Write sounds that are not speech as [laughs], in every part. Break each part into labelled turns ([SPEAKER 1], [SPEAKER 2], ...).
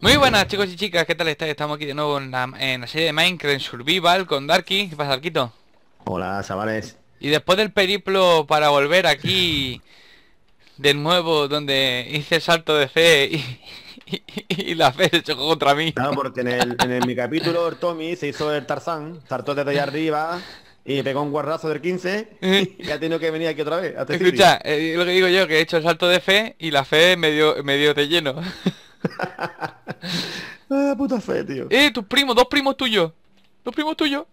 [SPEAKER 1] Muy buenas chicos y chicas, ¿qué tal estáis? Estamos aquí de nuevo en la, en la serie de Minecraft Survival con Darky. ¿Qué pasa, Darkito?
[SPEAKER 2] Hola, chavales.
[SPEAKER 1] Y después del periplo para volver aquí de nuevo donde hice el salto de fe y, y- y la fe se chocó contra mí.
[SPEAKER 2] Claro, porque en, el, en el- mi capítulo el Tommy se hizo el Tarzán, saltó desde allá arriba y pegó un guarrazo del 15 y ha tenido que venir aquí otra vez. [laughs]
[SPEAKER 1] Escucha, eh, lo que digo yo, que he hecho el salto de fe y la fe me dio, me dio de lleno. [laughs]
[SPEAKER 2] Ah, puta fe, tío.
[SPEAKER 1] ¡Eh, tus primos! ¡Dos primos tuyos! ¡Dos primos tuyos!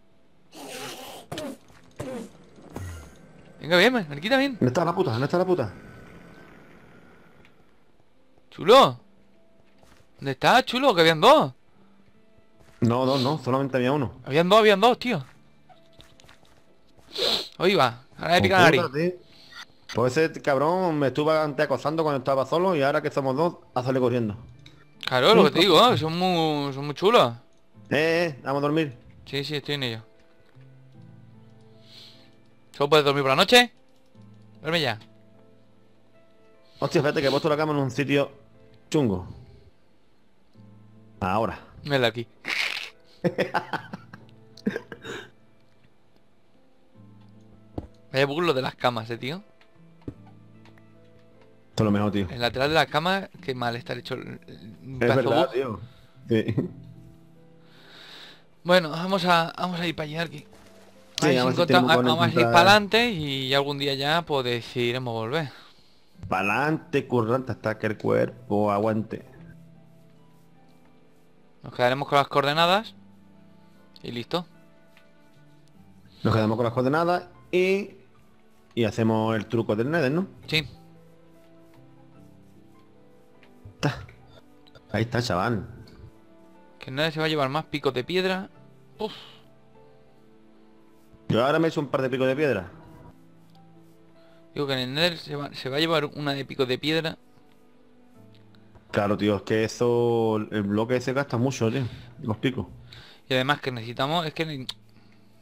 [SPEAKER 1] Venga, bien, mariquita, bien.
[SPEAKER 2] ¿Dónde está la puta? ¿Dónde está la puta?
[SPEAKER 1] Chulo. ¿Dónde está, chulo? Que habían dos.
[SPEAKER 2] No, no, no, solamente había uno.
[SPEAKER 1] Habían dos, habían dos, tío. Hoy va. Ahora me pica la nariz.
[SPEAKER 2] Pues ese cabrón me estuvo antes acosando cuando estaba solo y ahora que somos dos, a salir corriendo.
[SPEAKER 1] Claro, lo que te digo, ¿eh? son muy, son muy chulos.
[SPEAKER 2] Eh, eh, vamos a dormir.
[SPEAKER 1] Sí, sí, estoy en ello. ¿Solo puedes dormir por la noche? Duerme ya.
[SPEAKER 2] Hostia, fíjate que he puesto la cama en un sitio chungo. Ahora.
[SPEAKER 1] Mírala aquí. [laughs] Vaya burlo de las camas, eh, tío.
[SPEAKER 2] Esto es lo mejor, tío.
[SPEAKER 1] El lateral de la cama, qué mal está hecho. el- el- un
[SPEAKER 2] Es
[SPEAKER 1] pedazo
[SPEAKER 2] verdad,
[SPEAKER 1] bug.
[SPEAKER 2] tío. Sí. [laughs]
[SPEAKER 1] Bueno, vamos a, vamos a ir para allá aquí.
[SPEAKER 2] Sí,
[SPEAKER 1] si
[SPEAKER 2] a
[SPEAKER 1] a-
[SPEAKER 2] con
[SPEAKER 1] vamos a ir para adelante y algún día ya pues decidiremos volver.
[SPEAKER 2] Pa'lante, currante, hasta que el cuerpo aguante.
[SPEAKER 1] Nos quedaremos con las coordenadas y listo.
[SPEAKER 2] Nos quedamos con las coordenadas y... Y hacemos el truco del Nether, ¿no?
[SPEAKER 1] Sí.
[SPEAKER 2] Está. Ahí está, chaval.
[SPEAKER 1] Que nadie se va a llevar más picos de piedra. Uf.
[SPEAKER 2] Yo ahora me he hecho un par de picos de piedra.
[SPEAKER 1] Digo que en el Nether se va, se va a llevar una de picos de piedra.
[SPEAKER 2] Claro, tío, es que eso... El bloque se gasta mucho, tío. Los picos.
[SPEAKER 1] Y además que necesitamos, es que ne-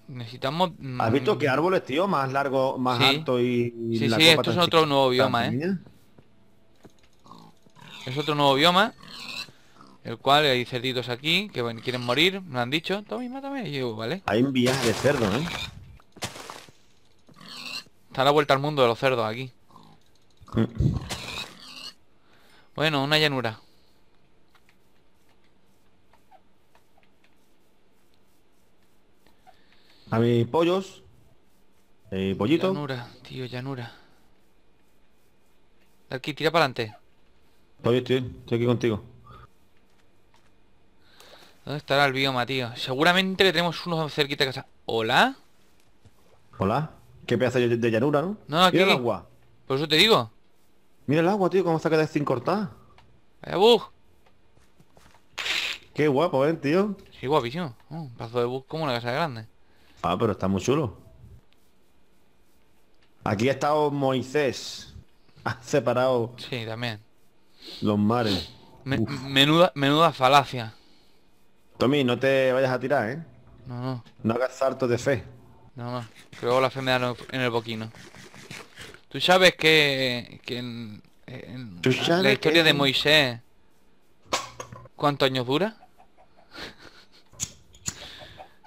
[SPEAKER 1] necesitamos...
[SPEAKER 2] ¿Has
[SPEAKER 1] mm,
[SPEAKER 2] visto qué árboles, tío? Más largo, más
[SPEAKER 1] Sí.
[SPEAKER 2] alto y... y
[SPEAKER 1] Sí,
[SPEAKER 2] la
[SPEAKER 1] sí,
[SPEAKER 2] copa
[SPEAKER 1] esto es otro nuevo bioma, ¿eh? Es otro nuevo bioma. El cual hay cerditos aquí que quieren morir, me han dicho. Tommy, mátame. Y yo, vale.
[SPEAKER 2] Hay un viaje de cerdo, ¿eh?
[SPEAKER 1] Está la vuelta al mundo de los cerdos aquí.
[SPEAKER 2] Mm.
[SPEAKER 1] Bueno, una llanura.
[SPEAKER 2] A mis pollos. Eh, pollito.
[SPEAKER 1] Llanura, tío, llanura. Aquí, tira para adelante.
[SPEAKER 2] Oye, estoy, estoy aquí contigo.
[SPEAKER 1] ¿Dónde estará el bioma, tío? Seguramente que tenemos uno cerquita de casa. ¿Hola?
[SPEAKER 2] Hola. Qué pedazo de, de llanura, ¿no?
[SPEAKER 1] No, aquí.
[SPEAKER 2] Mira el agua.
[SPEAKER 1] Por eso te digo.
[SPEAKER 2] Mira el agua, tío, cómo se ha quedado sin cortar.
[SPEAKER 1] Vaya bug.
[SPEAKER 2] Qué guapo, ¿eh, tío?
[SPEAKER 1] Sí, guapísimo. Oh, un pedazo de bug como una casa grande.
[SPEAKER 2] Ah, pero está muy chulo. Aquí ha estado Moisés. Ha separado
[SPEAKER 1] Sí, también.
[SPEAKER 2] Los mares.
[SPEAKER 1] Me- menuda, menuda falacia.
[SPEAKER 2] Tommy, no te vayas a tirar, ¿eh?
[SPEAKER 1] No, no.
[SPEAKER 2] No hagas saltos de fe.
[SPEAKER 1] No, no. Que luego la fe me da en el- boquino. Tú sabes que, que en, la historia
[SPEAKER 2] que-
[SPEAKER 1] de Moisés... ¿Cuántos años dura? [laughs]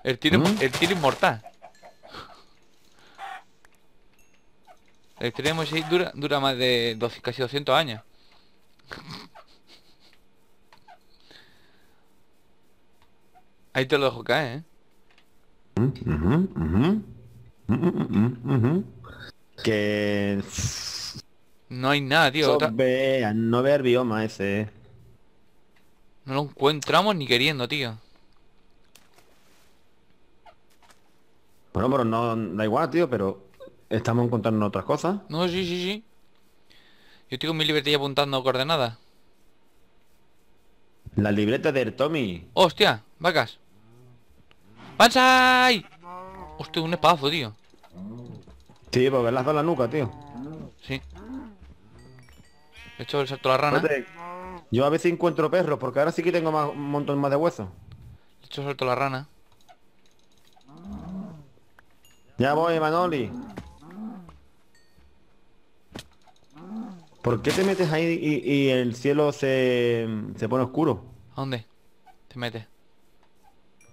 [SPEAKER 1] El tiro,
[SPEAKER 2] ¿Mm?
[SPEAKER 1] el tiro inmortal. La historia de Moisés dura, dura más de 12, casi 200 años. Ahí te lo dejo caer, ¿eh?
[SPEAKER 2] Ujú. Que...
[SPEAKER 1] No hay nada, tío. otra-
[SPEAKER 2] Vean, no ver bioma ese.
[SPEAKER 1] No lo encontramos ni queriendo, tío.
[SPEAKER 2] Bueno, pero no da igual, tío, pero estamos encontrando otras cosas.
[SPEAKER 1] No, sí, sí, sí. Yo estoy con mi libretilla apuntando coordenadas.
[SPEAKER 2] La libreta del Tommy.
[SPEAKER 1] ¡Hostia! ¡Vacas! ¡Bansai! Hostia, un espadazo, tío.
[SPEAKER 2] Sí, porque le has dado la nuca, tío.
[SPEAKER 1] Sí. He hecho el salto a la rana.
[SPEAKER 2] Yo a veces encuentro perros, porque ahora sí que tengo más, un montón más de huesos.
[SPEAKER 1] He hecho el salto a la rana.
[SPEAKER 2] Ya voy, Manoli. ¿Por qué te metes ahí y, y el cielo se, se pone oscuro?
[SPEAKER 1] ¿A dónde? Te metes.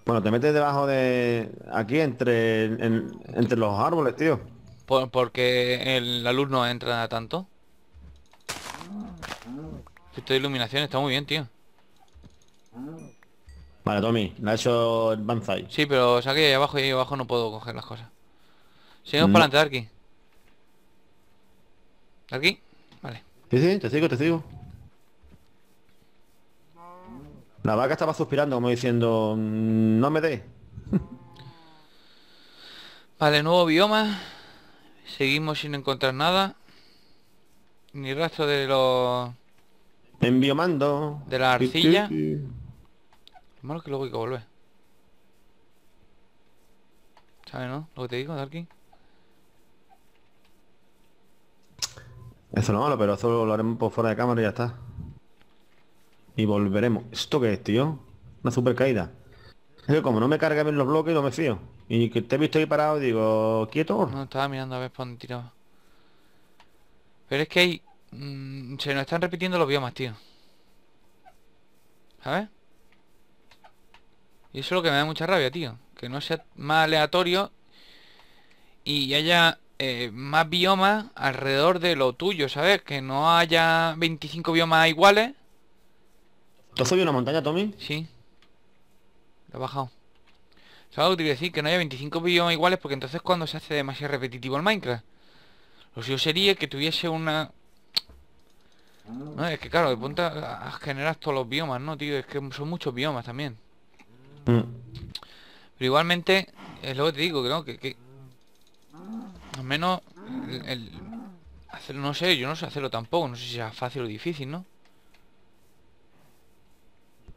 [SPEAKER 2] Bueno, te metes debajo de... Aquí entre, en- entre los árboles, tío.
[SPEAKER 1] Por- porque el- la luz no entra tanto. Esto de iluminación está muy bien, tío.
[SPEAKER 2] Vale, Tommy, le ha hecho el banzai.
[SPEAKER 1] Sí, pero saqué ahí abajo y ahí abajo no puedo coger las cosas. Seguimos
[SPEAKER 2] No.
[SPEAKER 1] para adelante, Darky. ¿Darky?
[SPEAKER 2] Sí, sí, te sigo, te sigo. La vaca estaba suspirando como diciendo, "Mm, no me dé. [laughs]
[SPEAKER 1] Vale, nuevo bioma. Seguimos sin encontrar nada. Ni rastro de los...
[SPEAKER 2] Envío mando.
[SPEAKER 1] De la arcilla.
[SPEAKER 2] Sí, sí.
[SPEAKER 1] Lo malo es que luego hay que volver. ¿Sabes, no? Lo que te digo, Darky.
[SPEAKER 2] Eso no malo, pero eso lo haremos por fuera de cámara y ya está. Y volveremos. ¿Esto qué es, tío? Una super caída. Como no me carga bien los bloques, no me fío. Y que te he visto ahí parado, digo, quieto.
[SPEAKER 1] No, estaba mirando a ver por dónde tiraba. Pero es que hay... mm, se nos están repitiendo los biomas, tío. ¿Sabes? Y eso es lo que me da mucha rabia, tío. Que no sea más aleatorio y haya eh, más biomas alrededor de lo tuyo, ¿sabes? Que no haya 25 biomas iguales.
[SPEAKER 2] ¿Tú has subido una montaña, Tommy?
[SPEAKER 1] Sí. Lo he bajado. ¿Sabes lo que te quiero decir? Que no haya 25 biomas iguales porque entonces cuando se hace demasiado repetitivo el Minecraft. Lo suyo sería que tuviese una... No, es que claro, de punta generar todos los biomas, ¿no, tío? Es que son muchos biomas también.
[SPEAKER 2] Mm.
[SPEAKER 1] Pero igualmente, es lo que te digo, creo que... que al menos el, el- hacer- no sé, yo no sé hacerlo tampoco, no sé si sea fácil o difícil, ¿no?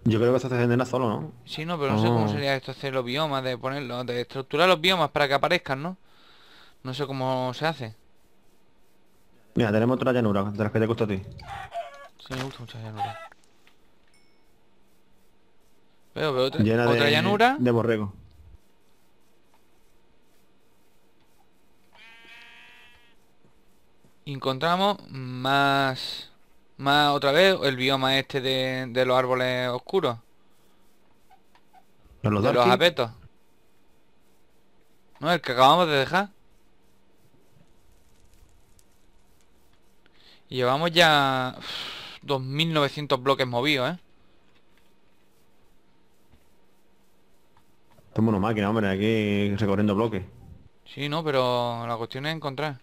[SPEAKER 2] Yo creo que se genera solo, ¿no?
[SPEAKER 1] Sí, no, pero no sé cómo
[SPEAKER 2] Oh.
[SPEAKER 1] sería esto hacer los biomas, de ponerlos, de estructurar los biomas para que aparezcan, ¿no? No sé cómo se hace.
[SPEAKER 2] Mira, tenemos otra llanura, de las que te gusta a ti.
[SPEAKER 1] Sí, me gusta mucho la llanura. Veo, veo otra,
[SPEAKER 2] Llena
[SPEAKER 1] otra
[SPEAKER 2] de,
[SPEAKER 1] llanura.
[SPEAKER 2] de borrego.
[SPEAKER 1] Encontramos más... Más otra vez el bioma este de, de los árboles oscuros.
[SPEAKER 2] ¿Los
[SPEAKER 1] de los apetos. No, el que acabamos de dejar. Y llevamos ya... uf, 2.900 bloques movidos, ¿eh?
[SPEAKER 2] Somos una máquina, hombre, aquí recorriendo bloques.
[SPEAKER 1] Sí, no, pero la cuestión es encontrar.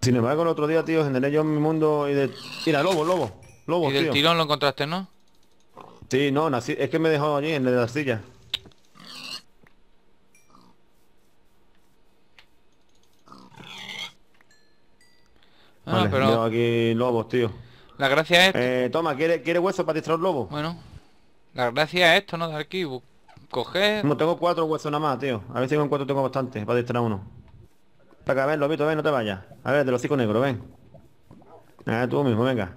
[SPEAKER 2] Sin embargo, el otro día, tío, generé yo mi mundo y de... Mira, lobo, lobo, lobo,
[SPEAKER 1] y del
[SPEAKER 2] tío.
[SPEAKER 1] tirón lo encontraste, ¿no?
[SPEAKER 2] Sí, no, nací... es que me dejó allí, en la silla.
[SPEAKER 1] Ah,
[SPEAKER 2] vale,
[SPEAKER 1] pero
[SPEAKER 2] aquí lobos, tío.
[SPEAKER 1] la gracia es...
[SPEAKER 2] Eh, toma, ¿quiere, ¿quiere hueso para distraer lobo?
[SPEAKER 1] Bueno, la gracia es esto, ¿no? De aquí, coger...
[SPEAKER 2] Como tengo cuatro huesos nada más, tío. A ver si con cuatro tengo bastante para distraer uno. Para acá, ven, lobito, ven, no te vayas. A ver, del hocico negro, ven. Ah, tú mismo, venga.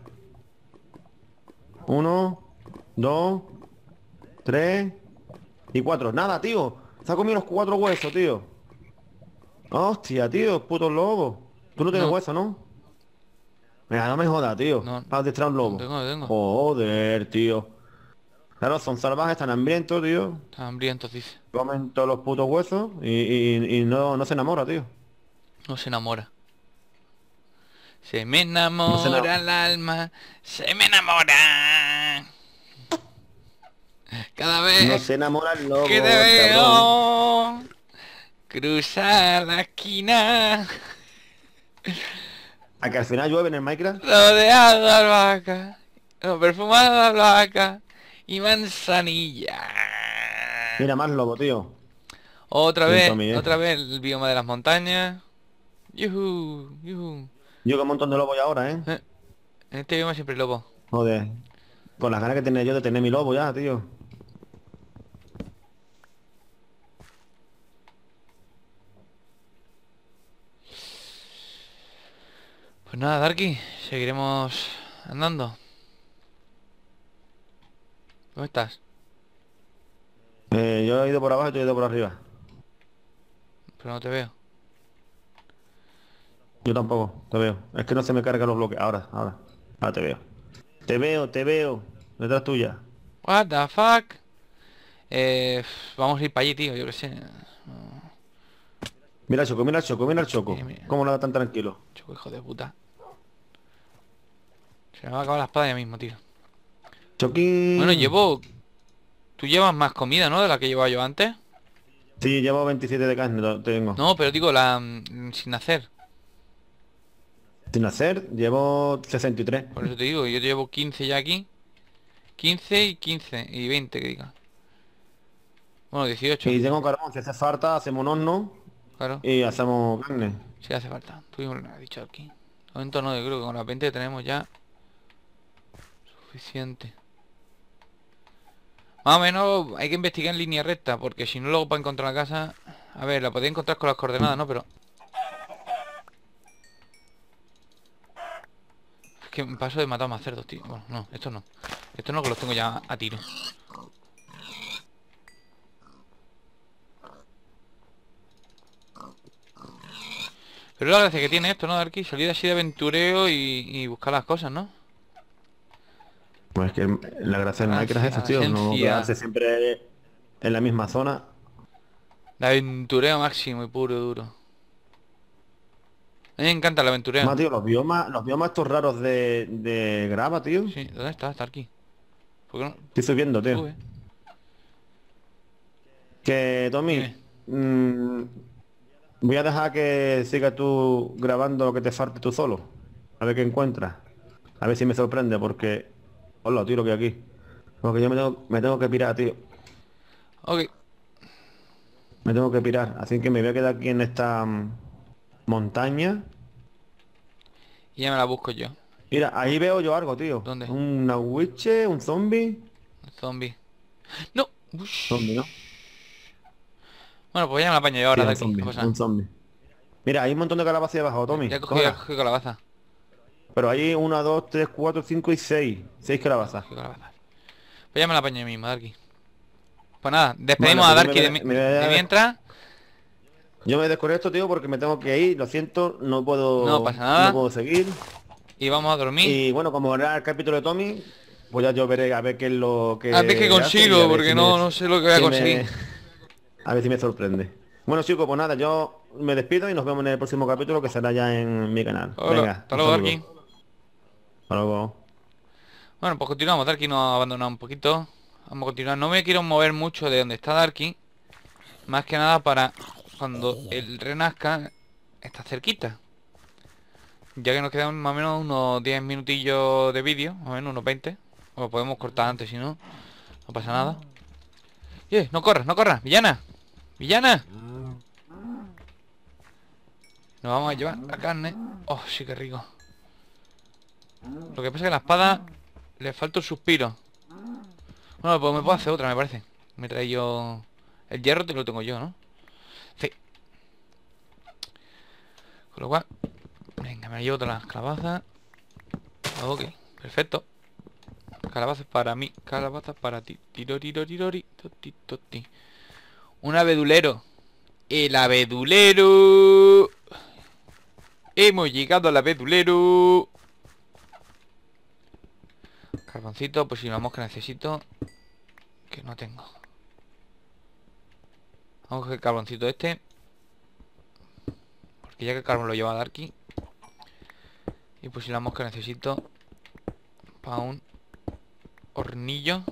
[SPEAKER 2] Uno, dos, tres y cuatro. Nada, tío. Se ha comido los cuatro huesos, tío. Hostia, tío, puto lobo. Tú no tienes
[SPEAKER 1] No.
[SPEAKER 2] hueso, ¿no? Venga, no me jodas, tío.
[SPEAKER 1] No.
[SPEAKER 2] Para distraer un lobo.
[SPEAKER 1] No tengo, tengo.
[SPEAKER 2] Joder, tío. Claro, son salvajes, están hambrientos, tío.
[SPEAKER 1] Está hambriento, dice.
[SPEAKER 2] Comen todos los putos huesos y, y- y no, no se enamora, tío.
[SPEAKER 1] No se enamora. Se me enamora
[SPEAKER 2] enamora.
[SPEAKER 1] el alma, se me enamora. Cada vez
[SPEAKER 2] No se enamora el lobo,
[SPEAKER 1] que te veo cruzar la esquina,
[SPEAKER 2] A que al final llueve en el Minecraft.
[SPEAKER 1] rodeado de albahaca, no, perfumado de albahaca y manzanilla.
[SPEAKER 2] Mira, más lobo, tío.
[SPEAKER 1] Otra vez, otra vez el bioma de las montañas. Yuhu, yuhu.
[SPEAKER 2] Yo con un montón de lobos ya ahora, ¿eh?
[SPEAKER 1] Eh, En este bioma siempre lobo.
[SPEAKER 2] Joder. Con las ganas que tenía yo de tener mi lobo ya, tío.
[SPEAKER 1] Pues nada, Darky, seguiremos andando. ¿Dónde estás?
[SPEAKER 2] Eh, yo he ido por abajo y tú has ido por arriba.
[SPEAKER 1] Pero no te veo.
[SPEAKER 2] Yo tampoco, te veo. Es que no se me cargan los bloques. Ahora, ahora. Ahora te veo. Te veo, te veo. detrás tuya.
[SPEAKER 1] What the fuck? Eh, vamos a ir para allí, tío, yo qué sé.
[SPEAKER 2] Mira el choco, mira el choco, mira el choco.
[SPEAKER 1] Mira, mira.
[SPEAKER 2] ¿Cómo lo da tan tranquilo?
[SPEAKER 1] Choco, hijo de puta. Se me va a acabar la espada ya mismo, tío.
[SPEAKER 2] Choquín.
[SPEAKER 1] Bueno, llevo... Tú llevas más comida, ¿no? De la que llevaba yo antes.
[SPEAKER 2] Sí, llevo 27 de carne, tengo.
[SPEAKER 1] No, pero digo, la... mm, sin hacer.
[SPEAKER 2] Sin hacer, llevo 63.
[SPEAKER 1] Por eso te digo, yo llevo 15 ya aquí. 15 y 15 y 20 que diga. Bueno, 18.
[SPEAKER 2] Y tengo carbón, si hace falta, hacemos un horno
[SPEAKER 1] Claro.
[SPEAKER 2] y hacemos carne.
[SPEAKER 1] Si hace falta. Mismo lo dicho aquí. De momento no, yo creo que con las 20 que tenemos ya suficiente. Más o menos hay que investigar en línea recta, porque si no luego para encontrar la casa... A ver, la podéis encontrar con las coordenadas, ¿no? Pero... que me paso de matar más cerdos, tío. Bueno, no, esto no. Esto no, que los tengo ya a tiro. Pero la gracia que tiene esto, ¿no, Darky? Salir así de aventureo y, y buscar las cosas, ¿no?
[SPEAKER 2] Pues es que la gracia del Minecraft es eso, tío. No quedarse siempre en la misma zona.
[SPEAKER 1] De aventureo máximo y puro y duro. A mí me encanta el aventureo.
[SPEAKER 2] Más, tío, los biomas, los biomas estos raros de, de grava, tío.
[SPEAKER 1] Sí, ¿dónde está? Está aquí. ¿Por qué no?
[SPEAKER 2] Estoy subiendo, tío.
[SPEAKER 1] Sube.
[SPEAKER 2] Que, Tommy, mm, voy a dejar que sigas tú grabando lo que te falte tú solo. A ver qué encuentras. A ver si me sorprende, porque... Hola, tío, lo que hay aquí. Porque yo me tengo, me tengo que pirar, tío.
[SPEAKER 1] Ok.
[SPEAKER 2] Me tengo que pirar. Así que me voy a quedar aquí en esta mm, montaña.
[SPEAKER 1] Y ya me la busco yo.
[SPEAKER 2] Mira, ahí veo yo algo, tío.
[SPEAKER 1] ¿Dónde?
[SPEAKER 2] Una witch, un zombie.
[SPEAKER 1] Un zombie. No.
[SPEAKER 2] Zombie, ¿no?
[SPEAKER 1] Bueno, pues ya me la apaño yo ahora
[SPEAKER 2] Sí,
[SPEAKER 1] de
[SPEAKER 2] un
[SPEAKER 1] aquí.
[SPEAKER 2] zombie,
[SPEAKER 1] cosa.
[SPEAKER 2] un zombie. Mira, hay un montón de calabazas ahí abajo, Tommy.
[SPEAKER 1] Ya calabaza.
[SPEAKER 2] Pero hay una, dos, tres, cuatro, cinco y seis. Seis calabazas.
[SPEAKER 1] Pues ya me la apaño yo mismo, Darky. Pues nada, despedimos
[SPEAKER 2] Bueno,
[SPEAKER 1] a
[SPEAKER 2] pues
[SPEAKER 1] Darky
[SPEAKER 2] me-
[SPEAKER 1] de,
[SPEAKER 2] me
[SPEAKER 1] de mientras.
[SPEAKER 2] Yo me desconecto, tío, porque me tengo que ir. Lo siento, no puedo...
[SPEAKER 1] No pasa nada.
[SPEAKER 2] No puedo seguir.
[SPEAKER 1] Y vamos a dormir.
[SPEAKER 2] Y bueno, como era el capítulo de Tommy, pues ya yo veré a ver qué es lo que...
[SPEAKER 1] a ver qué consigo, porque
[SPEAKER 2] si
[SPEAKER 1] no,
[SPEAKER 2] me-
[SPEAKER 1] no sé lo que voy a
[SPEAKER 2] si me-
[SPEAKER 1] conseguir. [laughs]
[SPEAKER 2] A ver si me sorprende. Bueno chicos, pues nada, yo me despido y nos vemos en el próximo capítulo que será ya en mi canal.
[SPEAKER 1] Hola,
[SPEAKER 2] Venga,
[SPEAKER 1] hasta luego. Darky.
[SPEAKER 2] Hasta luego.
[SPEAKER 1] Bueno, pues continuamos. Darky nos ha abandonado un poquito. Vamos a continuar. No me quiero mover mucho de donde está Darky. Más que nada para cuando él renazca, está cerquita. Ya que nos quedan más o menos unos 10 minutillos de vídeo, más o menos unos 20. O podemos cortar antes si no. No pasa nada. ¡Eh! No corras, no corras, villana. Villana. Nos vamos a llevar la carne. Oh, sí que rico. Lo que pasa es que la espada le falta un suspiro. Bueno, pues me puedo hacer otra, me parece. Me trae yo... El hierro te lo tengo yo, ¿no? Sí. Lo cual... Venga, me llevo todas las calabazas. Ok, perfecto. Calabazas para mí, calabazas para ti. Tirorirori, toti, toti. Un abedulero. El abedulero. Hemos llegado al abedulero. Carboncito, pues si la mosca necesito. Que no tengo. Vamos a el carboncito este. Porque ya que el carbón lo lleva Darky. Y pues si la mosca necesito. Para un hornillo.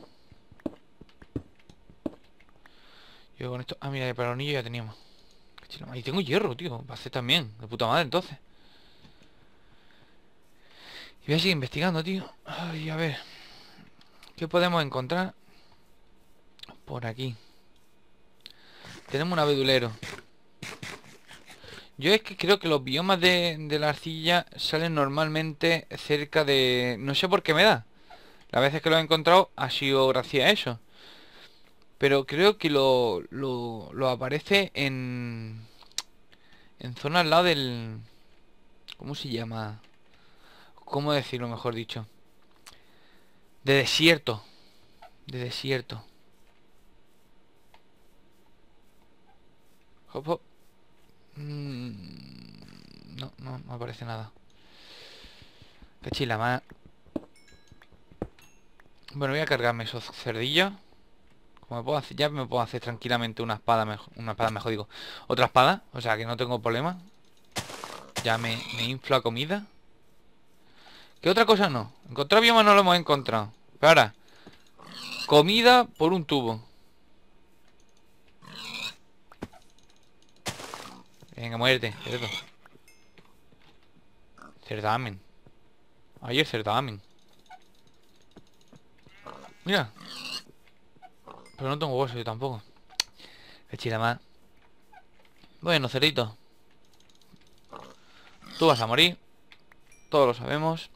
[SPEAKER 1] Yo con esto... Ah, mira, para el hornillo ya teníamos. Y tengo hierro, tío. Va a hacer también. De puta madre, entonces. Y voy a seguir investigando, tío. Ay, a ver. ¿Qué podemos encontrar? Por aquí. Tenemos un abedulero. Yo es que creo que los biomas de, de la arcilla salen normalmente cerca de... No sé por qué me da. Las veces que lo he encontrado ha sido gracias a eso. Pero creo que lo, lo, lo aparece en... En zona al lado del... ¿Cómo se llama? ¿Cómo decirlo mejor dicho? De desierto. De desierto. Hop, hop. Mm, no, no, no aparece nada. Cachila, más. Bueno, voy a cargarme esos cerdillos. Como me puedo hacer, ya me puedo hacer tranquilamente una espada mejor. Una espada mejor, digo. Otra espada. O sea que no tengo problema. Ya me, me inflo a comida. ¿Qué otra cosa no? Encontrar bioma no lo hemos encontrado. Pero ahora. Comida por un tubo. Venga, muérete, cerdo. Cerdamen. Ahí el certamen. Mira. Pero no tengo hueso yo tampoco. Qué chila más. Bueno, cerito. Tú vas a morir. Todos lo sabemos.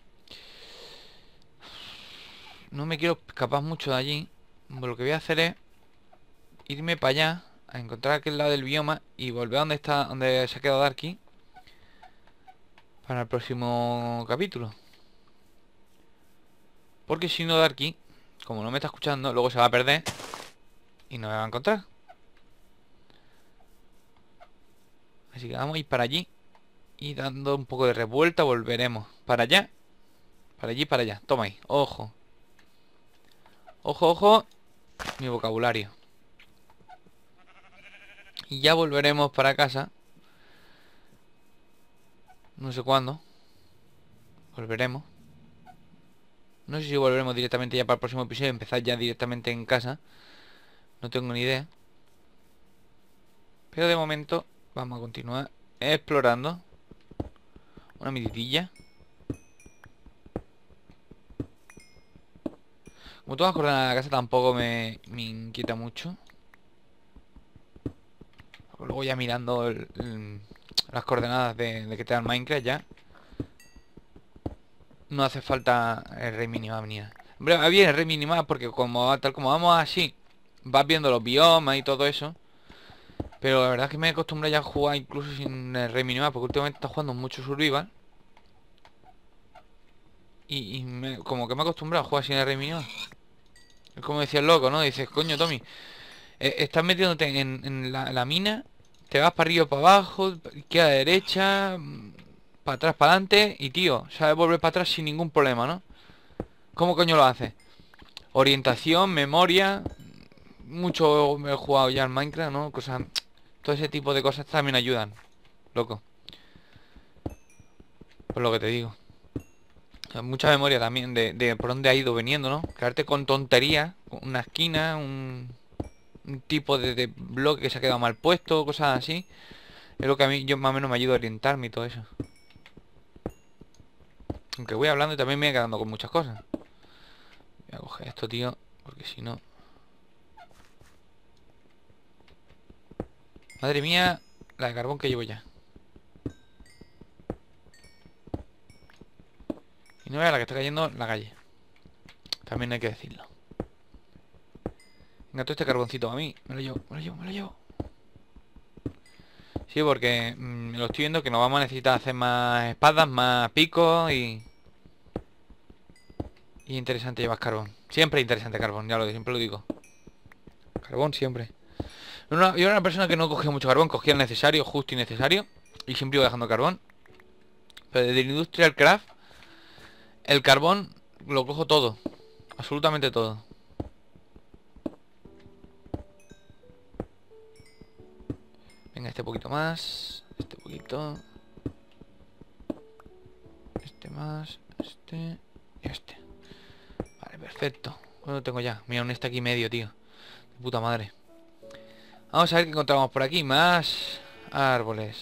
[SPEAKER 1] No me quiero escapar mucho de allí. Lo que voy a hacer es irme para allá a encontrar aquel lado del bioma y volver a donde está, donde se ha quedado Darky para el próximo capítulo. Porque si no Darky, como no me está escuchando, luego se va a perder y no me va a encontrar. Así que vamos a ir para allí y dando un poco de revuelta volveremos. Para allá, para allí, para allá. Toma ahí, ojo. Ojo, ojo, mi vocabulario. Y ya volveremos para casa. No sé cuándo. Volveremos. No sé si volveremos directamente ya para el próximo episodio. Empezar ya directamente en casa. No tengo ni idea. Pero de momento vamos a continuar explorando. Una medidilla. Como todas las coordenadas de la casa tampoco me, me inquieta mucho. Luego ya mirando las coordenadas de, que te dan Minecraft ya. No hace falta el rey minimap ni. Hombre, va bien el rey minimap porque como tal como vamos así, vas viendo los biomas y todo eso. Pero la verdad es que me he acostumbrado ya a jugar incluso sin el rey minimap porque últimamente está jugando mucho survival. Y, como que me he acostumbrado a jugar sin el rey minimap. Es como decía el loco, ¿no? Dices, coño, Tommy, eh, estás metiéndote en, la, mina, te vas para arriba, para abajo, izquierda, derecha, para atrás, para adelante, y tío, sabes volver para atrás sin ningún problema, ¿no? ¿Cómo coño lo haces? Orientación, memoria, mucho he jugado ya en Minecraft, ¿no? Cosas, todo ese tipo de cosas también ayudan, loco. Por lo que te digo mucha memoria también de, por dónde ha ido veniendo, ¿no? Quedarte con tontería, una esquina, un, tipo de, bloque que se ha quedado mal puesto, cosas así. Es lo que a mí yo más o menos me ayuda a orientarme y todo eso. Aunque voy hablando y también me voy quedando con muchas cosas. Voy a coger esto, tío, porque si no... Madre mía, la de carbón que llevo ya. no vea la que está cayendo la calle. También hay que decirlo. Venga, todo este carboncito a mí. Me lo llevo, me lo llevo, me lo llevo. Sí, porque mm, lo estoy viendo que nos vamos a necesitar hacer más espadas, más picos y... Y interesante llevar carbón. Siempre interesante carbón, ya lo siempre lo digo. Carbón siempre. yo era una persona que no cogía mucho carbón, cogía el necesario, justo y necesario. Y siempre iba dejando carbón. Pero desde el Industrial Craft el carbón lo cojo todo. Absolutamente todo. Venga, este poquito más. Este poquito. Este más. Este. Y este. Vale, perfecto. ¿Cuánto tengo ya? Mira, un este aquí medio, tío. De puta madre. Vamos a ver qué encontramos por aquí. Más árboles.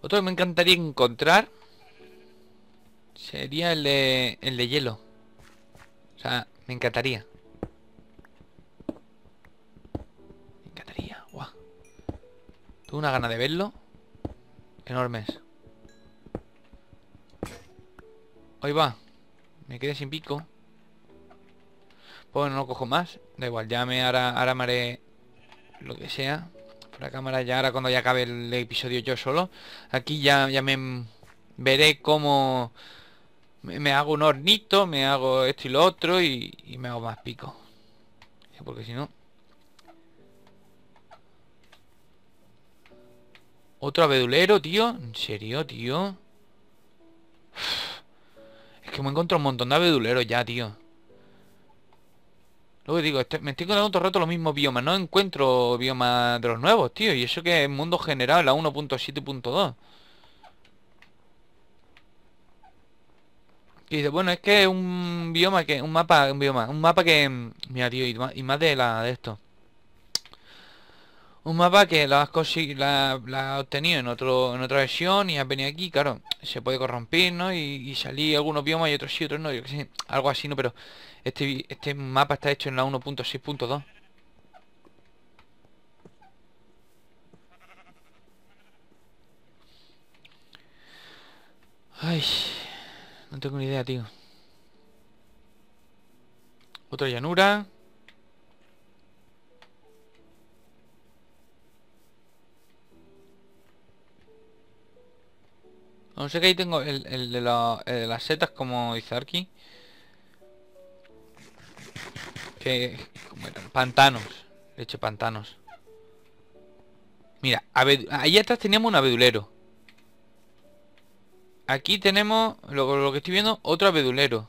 [SPEAKER 1] Otro que me encantaría encontrar Sería el de, el de hielo. O sea, me encantaría. Una gana de verlo. Enormes. Hoy va. Me quedé sin pico. Pues bueno, no cojo más. Da igual, ya me hará, ahora me lo que sea. Por la cámara ya ahora cuando ya acabe el episodio yo solo. Aquí ya, ya me veré cómo me, hago un hornito, me hago esto y lo otro y, me hago más pico. Porque si no... Otro abedulero, tío. ¿En serio, tío? Es que me encuentro un montón de abeduleros ya, tío. Lo que digo, este- me estoy encontrando todo el rato los mismos biomas. No encuentro biomas de los nuevos, tío. Y eso que es mundo general, la 1.7.2. Y dice, bueno, es que es un bioma que... Un mapa, un bioma. Un mapa que... Mira, tío, y más, y más de la de esto. Un mapa que la has la, la has obtenido en otro en otra versión y has venido aquí, claro, se puede corromper, ¿no? Y, y salir algunos biomas y otros sí, otros no, yo qué sé, algo así, ¿no? Pero este, este mapa está hecho en la 1.6.2. Ay, no tengo ni idea, tío. Otra llanura. No sé que ahí tengo el, el de, las setas como dice Arki. Que... ¿cómo eran? Pantanos. Leche pantanos. Mira, ahí atrás teníamos un abedulero. Aquí tenemos, lo, lo que estoy viendo, otro abedulero.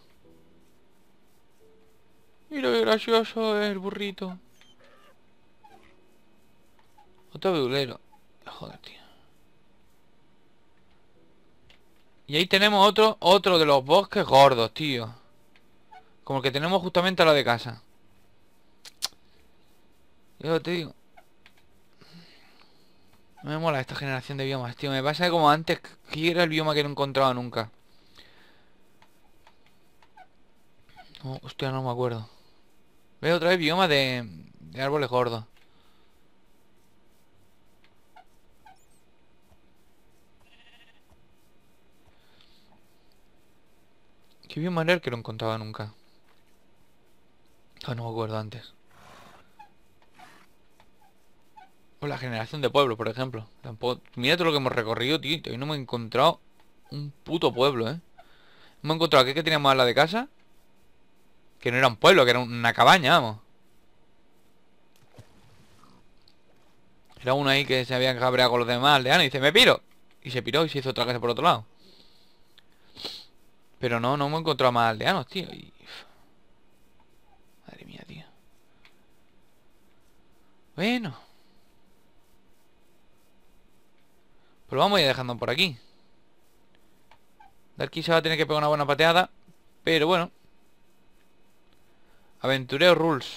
[SPEAKER 1] Mira qué gracioso es el burrito. Otro abedulero. Joder, tío. Y ahí tenemos otro, otro de los bosques gordos, tío. Como el que tenemos justamente a la de casa. Yo te digo. No me mola esta generación de biomas, tío. Me pasa como antes, que era el bioma que no encontraba nunca. No, hostia, no me acuerdo. Veo otra vez bioma de, de árboles gordos. ¿Qué bioma era el que no encontraba nunca? Ah, no me acuerdo antes. O la generación de pueblos, por ejemplo. Tampoco... Mira todo lo que hemos recorrido, tío. y no hemos encontrado un puto pueblo, ¿eh? Hemos encontrado aquel que teníamos a la de casa. Que no era un pueblo, que era una cabaña, vamos. Era uno ahí que se había cabreado con los demás aldeanos y dice, me piro. Y se piró y se hizo otra casa por otro lado. Pero no, no hemos encontrado más aldeanos, tío. Madre mía, tío. Bueno. Pues vamos a ir dejando por aquí. Darky se va a tener que pegar una buena pateada. Pero bueno. Aventureo rules.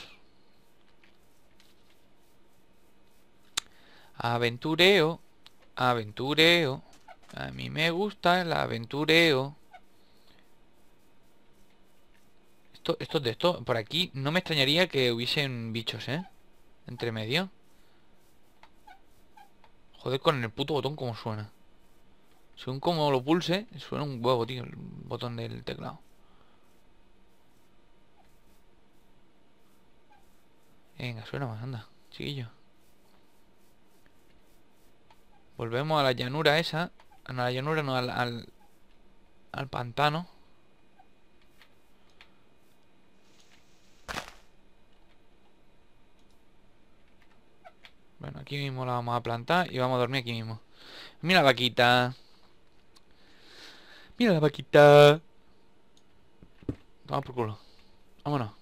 [SPEAKER 1] Aventureo. Aventureo. A mí me gusta el aventureo. Esto, de esto, por aquí no me extrañaría que hubiesen bichos, ¿eh? Entre medio. Joder, con el puto botón como suena. Según como lo pulse, suena un huevo, tío, el botón del teclado. Venga, suena más, anda, chiquillo. Volvemos a la llanura esa. No, a la llanura no, al, al, al pantano. Bueno, aquí mismo la vamos a plantar y vamos a dormir aquí mismo. Mira la vaquita. Mira la vaquita. Toma por culo. Vámonos.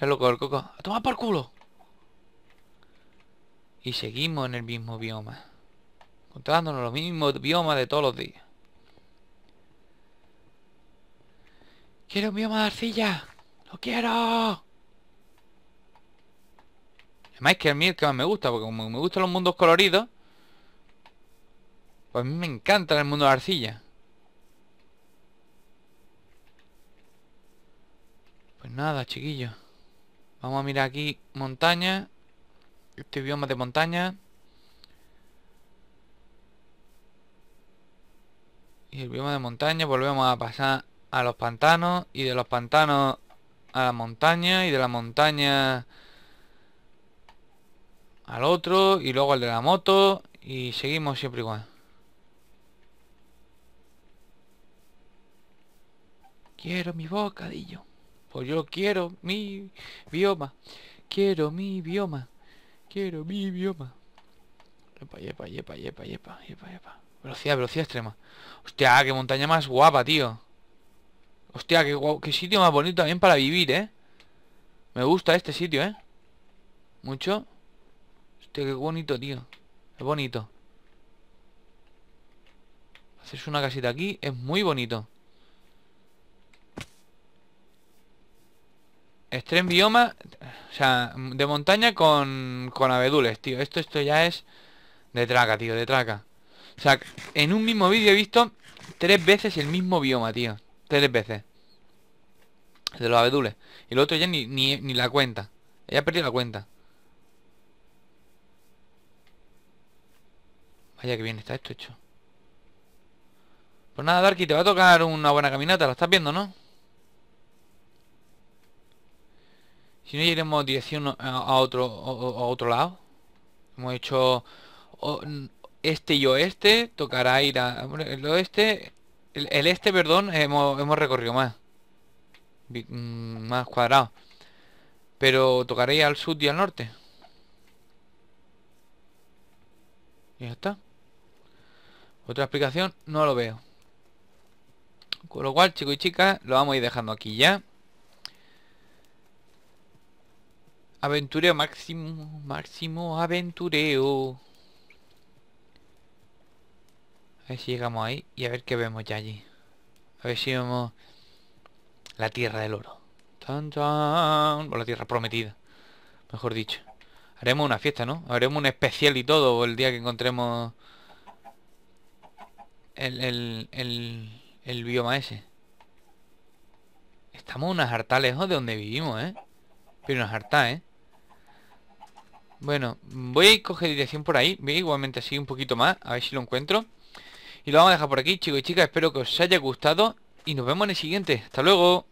[SPEAKER 1] Ya loco el coco. ¡A tomar por culo! Y seguimos en el mismo bioma. Encontrándonos los mismos biomas de todos los días. ¡Quiero un bioma de arcilla! ¡Lo quiero! Además que a mí el que más me gusta, porque como me gustan los mundos coloridos, pues a mí me encanta el mundo de arcilla. Pues nada, chiquillos. Vamos a mirar aquí montaña. Este bioma de montaña. Y el bioma de montaña volvemos a pasar a los pantanos. Y de los pantanos a la montaña. Y de la montaña al otro. Y luego al de la moto. Y seguimos siempre igual. Quiero mi bocadillo. Pues yo quiero mi bioma. Quiero mi bioma. Quiero mi bioma. Yepa, yepa, yepa, yepa, yepa, yepa, yepa. Velocidad, velocidad extrema. Hostia, qué montaña más guapa, tío. Hostia, qué, qué sitio más bonito también para vivir, ¿eh? Me gusta este sitio, ¿eh? Mucho. Hostia, qué bonito, tío. Es bonito. Hacerse una casita aquí es muy bonito. Extreme bioma, o sea, de montaña con, con abedules, tío. Esto, esto ya es de traca, tío, de traca. O sea, en un mismo vídeo he visto tres veces el mismo bioma, tío. Tres veces. De los abedules. Y el otro ya ni, ni, ni la cuenta. Ya he perdido la cuenta. Vaya que bien está esto hecho. Pues nada, Darky, te va a tocar una buena caminata, lo estás viendo, ¿no? Si no, iremos dirección a, otro a, otro lado. Hemos hecho este y oeste. Tocará ir a... El oeste... El, este, perdón, hemos, hemos recorrido más. Mm, Más cuadrado. Pero tocará ir al sur y al norte. Y ya está. Otra explicación no lo veo. Con lo cual, chicos y chicas, lo vamos a ir dejando aquí ya. Aventureo máximo, máximo aventureo. A ver si llegamos ahí y a ver qué vemos ya allí. A ver si vemos la tierra del oro. Tan, tan. O la tierra prometida. Mejor dicho. Haremos una fiesta, ¿no? Haremos un especial y todo el día que encontremos el, el, el, el bioma ese. Estamos unas hartas lejos de donde vivimos, ¿eh? Pero unas hartas, ¿eh? Bueno, voy a coger dirección por ahí. Voy igualmente así un poquito más. A ver si lo encuentro. Y lo vamos a dejar por aquí, chicos y chicas. Espero que os haya gustado. Y nos vemos en el siguiente. Hasta luego.